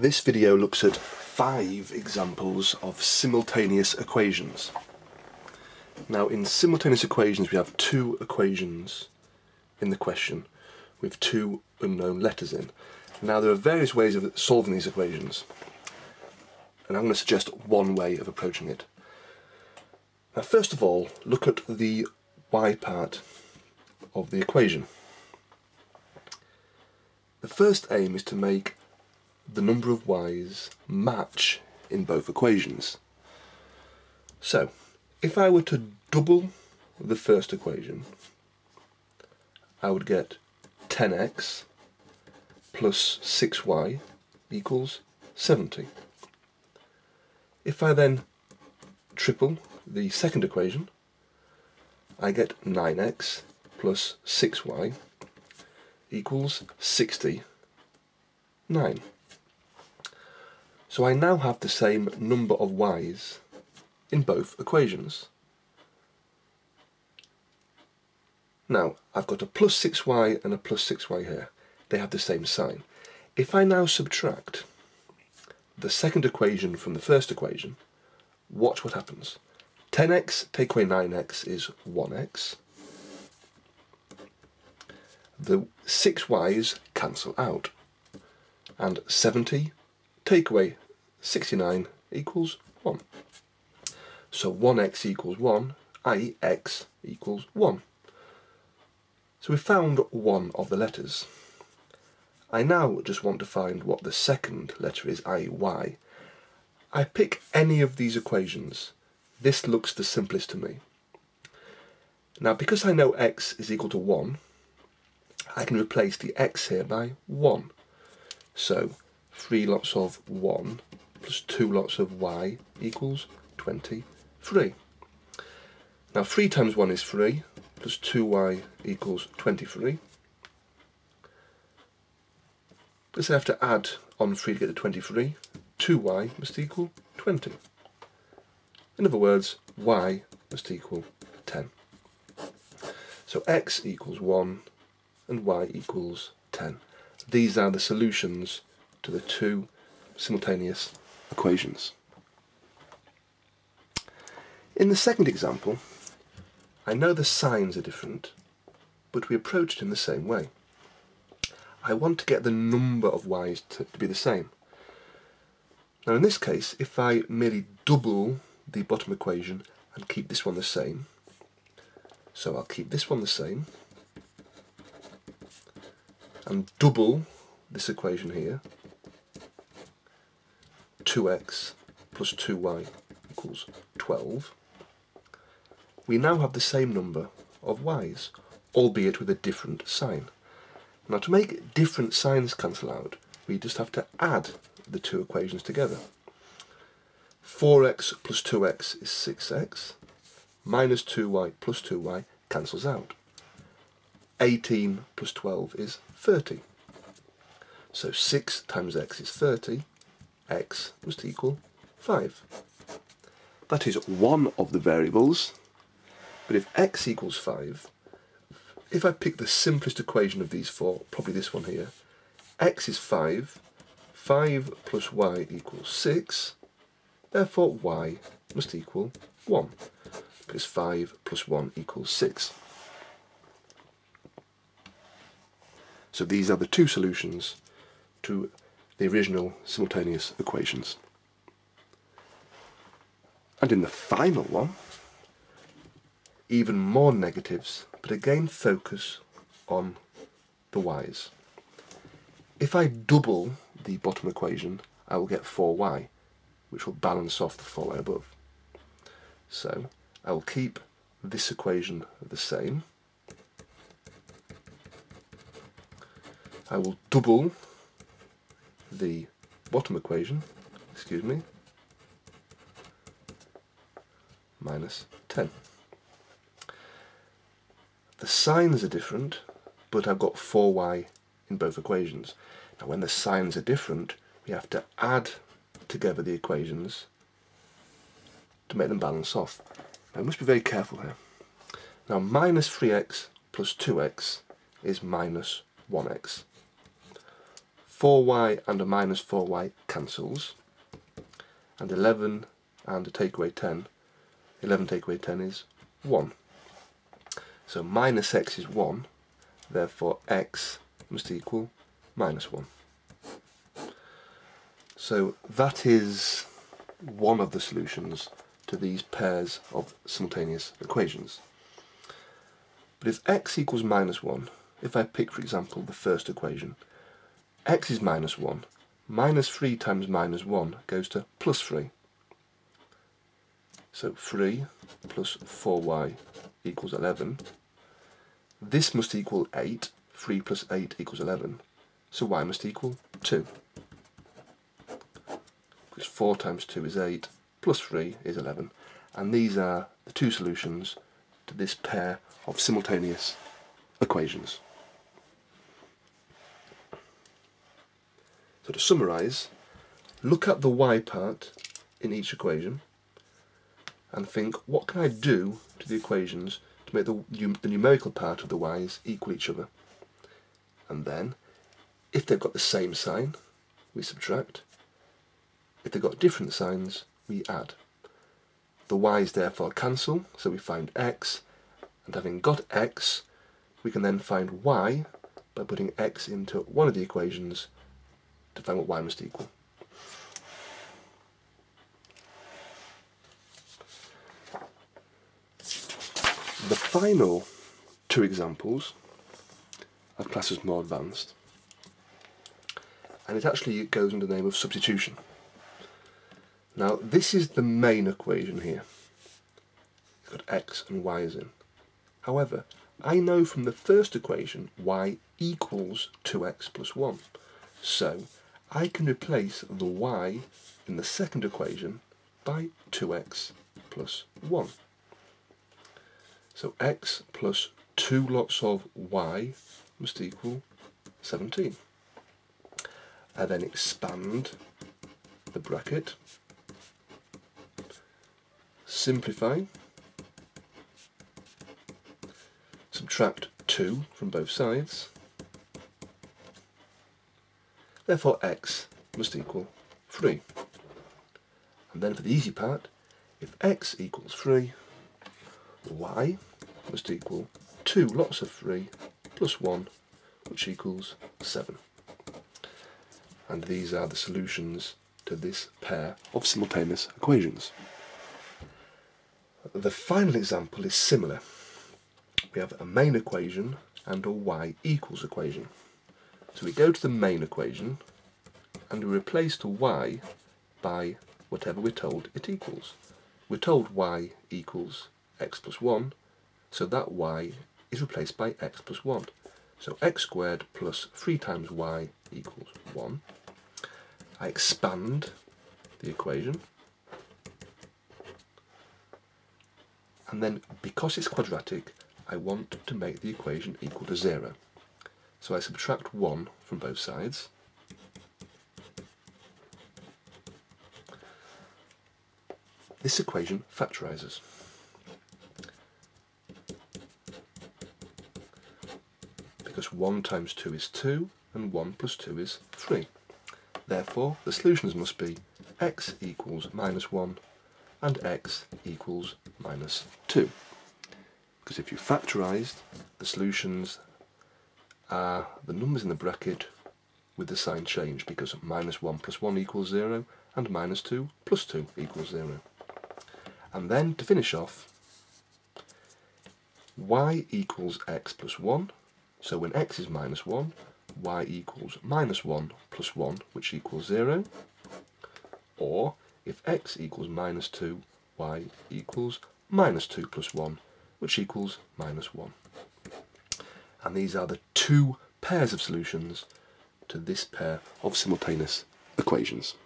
This video looks at five examples of simultaneous equations. Now in simultaneous equations we have two equations in the question with two unknown letters in. Now there are various ways of solving these equations and I'm going to suggest one way of approaching it. Now first of all look at the y part of the equation. The first aim is to make the number of y's match in both equations. So, if I were to double the first equation, I would get 10x plus 6y equals 70. If I then triple the second equation, I get 9x plus 6y equals 69. So I now have the same number of y's in both equations. Now, I've got a plus 6y and a plus 6y here. They have the same sign. If I now subtract the second equation from the first equation, watch what happens. 10x take away 9x is 1x. The 6y's cancel out. And 70 take away 69 equals 1. So 1x equals 1, i.e. x equals 1. So we found one of the letters. I now just want to find what the second letter is, i.e. y. I pick any of these equations. This looks the simplest to me. Now because I know x is equal to 1, I can replace the x here by 1. So three lots of 1 plus two lots of y equals 23. Now 3 times 1 is 3, plus 2y equals 23. Let's have to add on 3 to get to 23. 2y must equal 20. In other words, y must equal 10. So x equals 1 and y equals 10. These are the solutions to the two simultaneous equations. In the second example, I know the signs are different, but we approach it in the same way. I want to get the number of y's to, to be the same. Now in this case, if I merely double the bottom equation and keep this one the same, so I'll keep this one the same, and double this equation here, 2x plus 2y equals 12, we now have the same number of y's, albeit with a different sign. Now to make different signs cancel out, we just have to add the two equations together. 4x plus 2x is 6x, minus 2y plus 2y cancels out. 18 plus 12 is 30. So 6 times x is 30, x must equal 5. That is one of the variables, but if x equals 5, if I pick the simplest equation of these four, probably this one here, x is 5, 5 plus y equals 6, therefore y must equal 1, because 5 plus 1 equals 6. So these are the two solutions to the original simultaneous equations. And in the final one, even more negatives, but again focus on the y's. If I double the bottom equation, I will get 4y, which will balance off the 4y above. So I will keep this equation the same. I will double the bottom equation, excuse me, minus 10. The signs are different, but I've got 4y in both equations. Now when the signs are different, we have to add together the equations to make them balance off. I must be very careful here. Now minus 3x plus 2x is minus 1x. 4y and a minus 4y cancels, and 11 and a take away 10, 11 take away 10 is 1. So minus x is 1, therefore x must equal minus 1. So that is one of the solutions to these pairs of simultaneous equations. But if x equals minus 1, if I pick for example the first equation, x is minus 1, minus 3 times minus 1 goes to plus 3. So 3 plus 4y equals 11. This must equal 8. 3 plus 8 equals 11. So y must equal 2. Because 4 times 2 is 8, plus 3 is 11. And these are the two solutions to this pair of simultaneous equations. So to summarise, look at the y part in each equation and think what can I do to the equations to make the, the numerical part of the y's equal each other. And then, if they've got the same sign, we subtract. If they've got different signs, we add. The y's therefore cancel, so we find x, and having got x, we can then find y by putting x into one of the equations to find what y must equal. The final two examples are classes more advanced, and it actually goes under the name of substitution. Now, this is the main equation here. It's got x and y is in. However, I know from the first equation y equals 2x plus 1. So, I can replace the y in the second equation by 2x plus 1. So x plus 2 lots of y must equal 17. I then expand the bracket, simplify, subtract 2 from both sides, therefore x must equal 3. And then for the easy part, if x equals 3, y must equal 2 lots of 3 plus 1, which equals 7. And these are the solutions to this pair of simultaneous equations. The final example is similar. We have a main equation and a y equals equation. So we go to the main equation and we replace the y by whatever we're told it equals. We're told y equals x plus 1, so that y is replaced by x plus 1. So x squared plus 3 times y equals 1. I expand the equation. And then, because it's quadratic, I want to make the equation equal to 0. So I subtract 1 from both sides. This equation factorizes. because 1 times 2 is 2 and 1 plus 2 is 3. Therefore, the solutions must be x equals minus 1 and x equals minus 2. Because if you factorised, the solutions are the numbers in the bracket with the sign change because minus 1 plus 1 equals 0 and minus 2 plus 2 equals 0. And then to finish off, y equals x plus 1 so when x is minus 1, y equals minus 1 plus 1, which equals 0. Or, if x equals minus 2, y equals minus 2 plus 1, which equals minus 1. And these are the two pairs of solutions to this pair of simultaneous equations.